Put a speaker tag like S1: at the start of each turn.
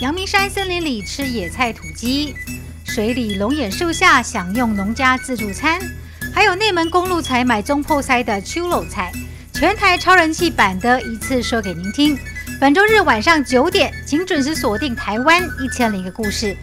S1: 阳明山森林里吃野菜土鸡，水里龙眼树下享用农家自助餐，还有内门公路才买中破塞的秋肉菜，全台超人气版的一次说给您听。本周日晚上九点，请准时锁定台湾一千零一个故事。